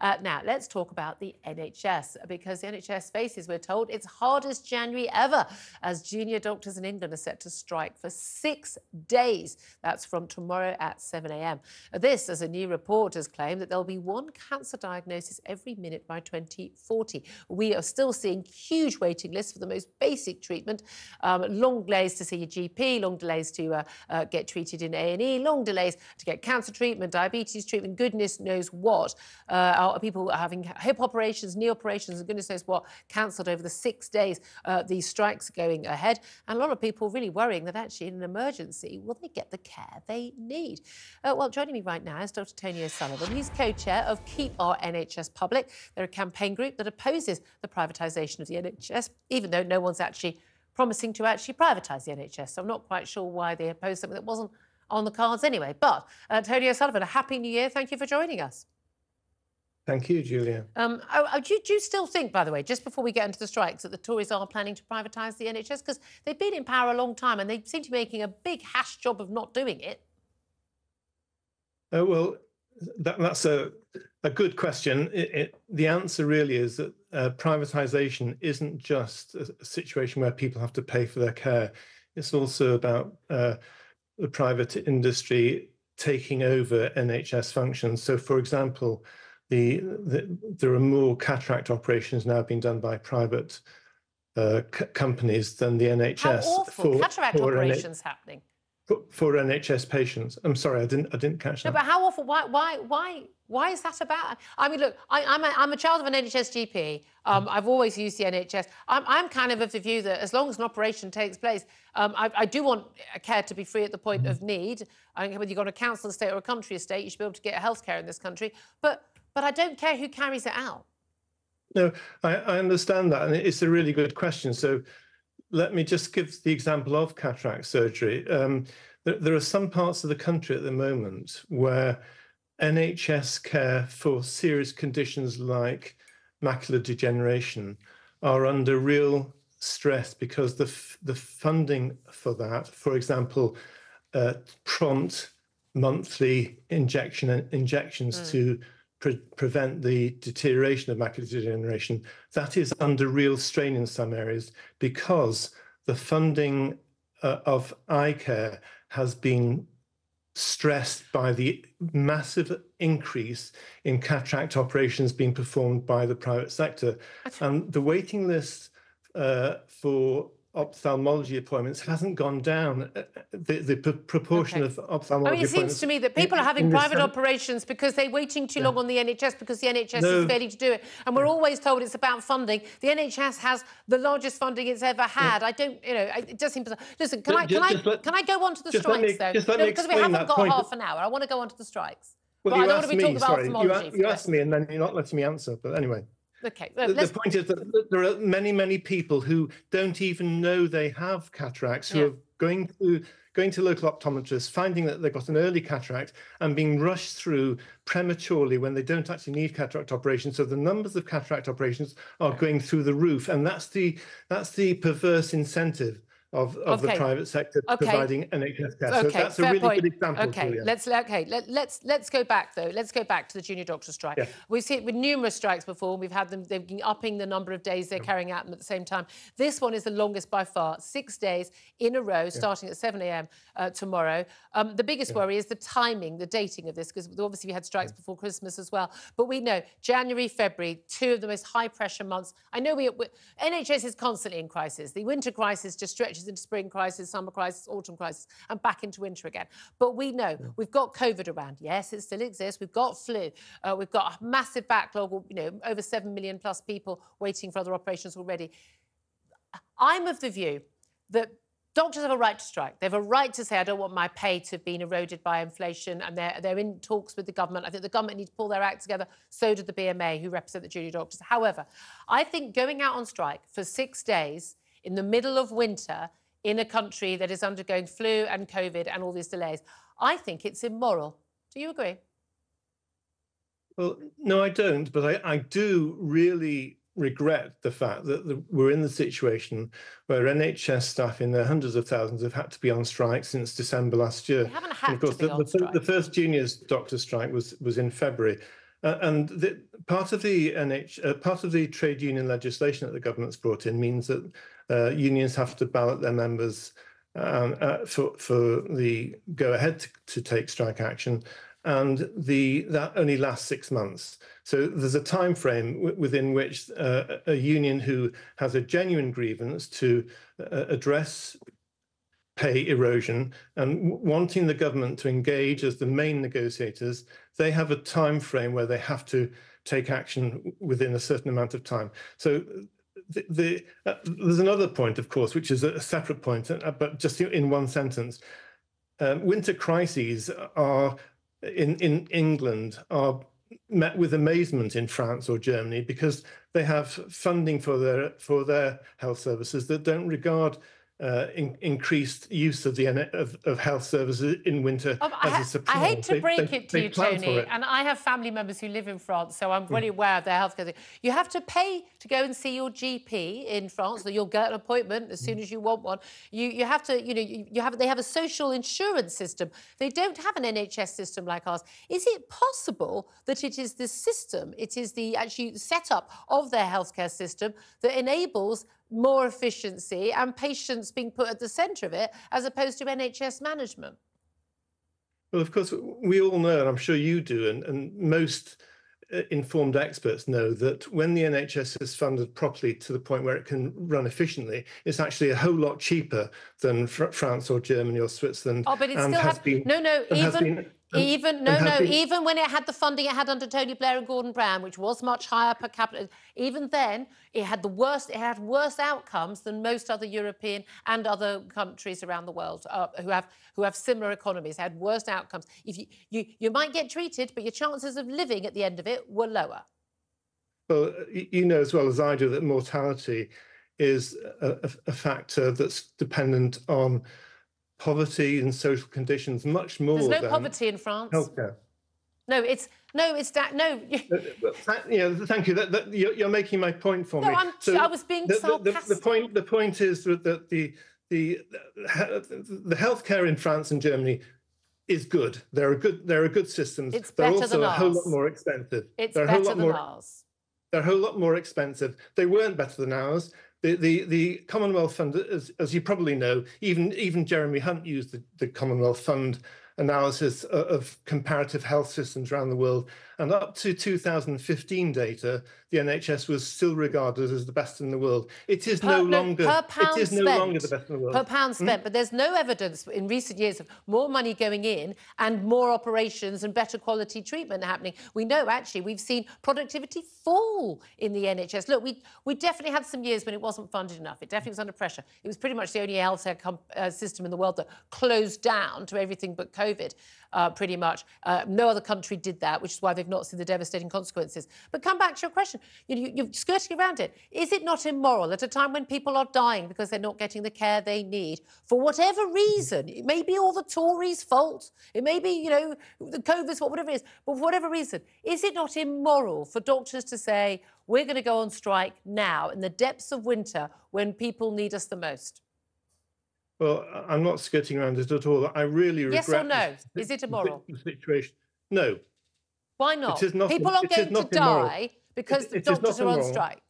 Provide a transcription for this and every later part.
Uh, now, let's talk about the NHS because the NHS faces, we're told, its hardest January ever as junior doctors in England are set to strike for six days. That's from tomorrow at 7 a.m. This, as a new report has claimed, that there'll be one cancer diagnosis every minute by 2040. We are still seeing huge waiting lists for the most basic treatment, um, long delays to see your GP, long delays to uh, uh, get treated in A&E, long delays to get cancer treatment, diabetes treatment, goodness knows what. Uh, people are having hip operations, knee operations, and goodness knows what cancelled over the six days uh, these strikes going ahead. And a lot of people really worrying that actually in an emergency, will they get the care they need? Uh, well, joining me right now is Dr. Tony O'Sullivan. He's co-chair of Keep Our NHS Public. They're a campaign group that opposes the privatisation of the NHS, even though no one's actually promising to actually privatise the NHS. So I'm not quite sure why they opposed something that wasn't on the cards anyway. But uh, Tony O'Sullivan, a happy new year. Thank you for joining us. Thank you, Julia. Um, oh, oh, do, you, do, you, still think, by the way, just before we get into the strikes, that the Tories are planning to privatise the NHS? Because they've been in power a long time and they seem to be making a big hash job of not doing it. Uh, well, that, that's a, a good question. It, it, the answer really is that uh, privatisation isn't just a, a, situation where people have to pay for their care. It's also about uh, the private industry taking over NHS functions. So, for example, the, the there are more cataract operations now being done by private uh, companies than the NHS. How awful! For, cataract for operations happening for NHS patients. I'm sorry, I didn't I didn't catch that. No, but how awful? Why why why why is that about? I mean, look, I, am a, I'm a child of an NHS GP. Um, mm. I've always used the NHS. I'm, I'm kind of of the view that as long as an operation takes place, um, I, I, do want care to be free at the point mm. of need. I don't whether you've got a council estate or a country estate, you should be able to get health care in this country. But but I don't care who carries it out. No, I, I understand that, and it's a really good question. So let me just give the example of cataract surgery. Um, there, there, are some parts of the country at the moment where NHS care for serious conditions like macular degeneration are under real stress because the the funding for that, for example, uh, prompt monthly injection injections mm. to pre prevent the deterioration of macular degeneration, that is under real strain in some areas because the funding uh, of eye care has been stressed by the massive increase in cataract operations being performed by the private sector. And the waiting list uh, for ophthalmology appointments hasn't gone down. Uh, the, the proportion okay. of ophthalmology. I mean, it seems to me that people in, are having private operations because they're waiting too yeah. long on the NHS because the NHS no. is failing to do it, and we're always told it's about funding. The NHS has the largest funding it's ever had. Yeah. I don't, you know, it does seem bizarre. Listen, can just, I can I let, can I go on to the strikes me, though? No, because we haven't got point. half an hour. I want to go on to the strikes. Well, but you I don't want to be talking sorry, about ophthalmology. You, you asked me, and then you're not letting me answer. But anyway. Okay. Well, the, point is that there are many, many people who don't even know they have cataracts, who yeah. are going to going to local optometrists, finding that they've got an early cataract and being rushed through prematurely when they don't actually need cataract operations. So the numbers of cataract operations are going through the roof, and that's the that's the perverse incentive of, of okay. the private sector okay. providing NHS care. Okay. So that's Fair a really point. good example. Okay, Julia. let's okay let, let's let's go back though. Let's go back to the junior doctor strike. Yeah. We've seen it with numerous strikes before. We've had them. They've been upping the number of days they're yeah. carrying out them at the same time. This one is the longest by far. Six days in a row, starting yeah. at 7 a.m. Uh, tomorrow. Um, the biggest worry is the timing, the dating of this, because obviously we had strikes before Christmas as well. But we know January, February, two of the most high pressure months. I know we, we NHS is constantly in crisis. The winter crisis just stretches into spring crisis summer crisis, autumn crisis, and back into winter again. But we know yeah. we've got COVID around. Yes, it still exists. We've got flu. Uh, we've got a massive backlog, you know, over 7 million plus people waiting for other operations already. I'm of the view that doctors have a right to strike. They have a right to say, I don't want my pay to have been eroded by inflation, and they're, they're in talks with the government. I think the government needs to pull their act together. So did the BMA, who represent the junior doctors. However, I think going out on strike for six days in the middle of winter in a country that is undergoing flu and COVID and all these delays. I think it's immoral. Do you agree? Well, no, I don't. But I, I do really regret the fact that the, we're in the situation where NHS staff in their hundreds of thousands have had to be on strike since December last year. They haven't had and of course, to be the, on the, strike. the first juniors doctor strike was was in February. Uh, and the, part of the NH, uh, part of the trade union legislation that the government's brought in means that uh, unions have to ballot their members um, uh, for for the go ahead to, to, take strike action, and the that only lasts six months. So there's a time frame within which uh, a union who has a genuine grievance to uh, address pay erosion and wanting the government to engage as the main negotiators, they have a time frame where they have to take action within a certain amount of time. So the, uh, there's another point, of course, which is a separate point, uh, but just in one sentence. Um, winter crises are in in England are met with amazement in France or Germany because they have funding for their for their health services that don't regard uh, in, increased use of the of, of health services in winter um, I, ha- I, hate to break they, it to you, Tony, and I have family members who live in France, so I'm really mm. aware of their healthcare. You have to pay to go and see your GP in France, so you'll get an appointment as soon mm. as you want one. You you have to, you know, you, you have they have a social insurance system. They don't have an NHS system like ours. Is it possible that it is the system, it is the actually setup of their healthcare system that enables more efficiency and patients being put at the centre of it as opposed to NHS management? Well, of course, we all know, and I'm sure you do, and, and most uh, informed experts know that when the NHS is funded properly to the point where it can run efficiently, it's actually a whole lot cheaper than fr France or Germany or Switzerland. Oh, but it still has been. No, no, even even no, no. Been... Even when it had the funding it had under Tony Blair and Gordon Brown, which was much higher per capita, even then it had the worst. It had worse outcomes than most other European and other countries around the world uh, who have who have similar economies. Had worse outcomes. If you, you you might get treated, but your chances of living at the end of it were lower. Well, you know as well as I do that mortality is a, a factor that's dependent on poverty and social conditions much more. There's no poverty in France. Healthcare. No, it's no, it's that no. Uh, yeah, thank you. That, that you're, you're, making my point for no, me. I'm, so I was being the, sarcastic. The, the, point, the point is that the the the healthcare in France and Germany is good. There are good. There are good systems. It's they're better also than a ours. whole lot more expensive. It's they're better a whole lot than more, ours. They're a whole lot more expensive. They weren't better than ours. The, the, the Commonwealth Fund, as, as you probably know, even, even Jeremy Hunt used the, the Commonwealth Fund analysis of comparative health systems around the world. And up to 2015 data, the NHS was still regarded as the best in the world. It is per, no, no longer. Per pound it is spent, no longer the best in the world. Per pound hmm? spent, mm? but there's no evidence in recent years of more money going in and more operations and better quality treatment happening. We know actually we've seen productivity fall in the NHS. Look, we we definitely had some years when it wasn't funded enough. It definitely was under pressure. It was pretty much the only healthcare uh, system in the world that closed down to everything but COVID uh, pretty much. Uh, no other country did that, which is why they've not seen the devastating consequences. But come back to your question. You you, are skirting around it. Is it not immoral at a time when people are dying because they're not getting the care they need for whatever reason? It may be all the Tories' fault. It may be, you know, the COVID's fault, whatever it is. But for whatever reason, is it not immoral for doctors to say, we're going to go on strike now in the depths of winter when people need us the most? Well, I'm not skirting around it at all. I really yes regret. Yes or no? Is it immoral? The situation. No. Why not? It is not People are going to die because it, the doctors are on strike.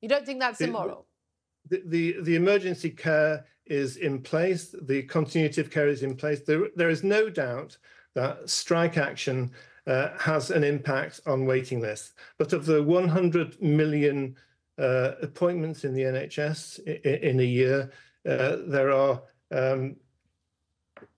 You don't think that's immoral? The, the, the emergency care is in place. The continuity of care is in place. There, there is no doubt that strike action uh, has an impact on waiting lists. But of the 100 million uh, appointments in the NHS in, in a year, uh, there are um,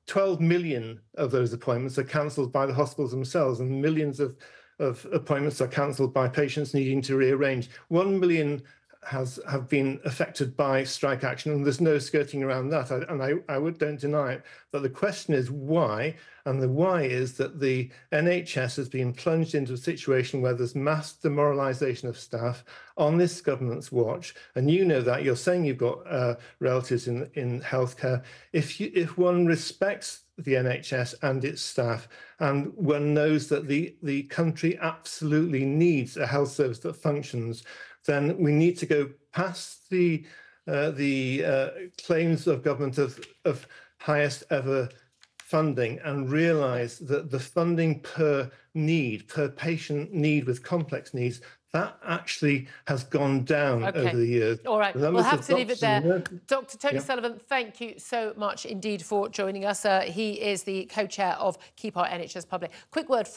12 million of those appointments are cancelled by the hospitals themselves, and millions of, of appointments are cancelled by patients needing to rearrange. One million has have been affected by strike action, and there's no skirting around that. I, and I, I would don't deny it. But the question is why, and the why is that the NHS has been plunged into a situation where there's mass demoralisation of staff on this government's watch, and you know that. You're saying you've got uh, relatives in in healthcare. If you if one respects the NHS and its staff, and one knows that the the country absolutely needs a health service that functions then we need to go past the uh, the uh, claims of government of, of highest ever funding and realise that the funding per need, per patient need with complex needs, that actually has gone down Okay. over the years. All right, we'll have to leave it there. Dr. Tony Yeah. Sullivan, thank you so much indeed for joining us. Uh, he is the co chair of Keep Our NHS Public. Quick word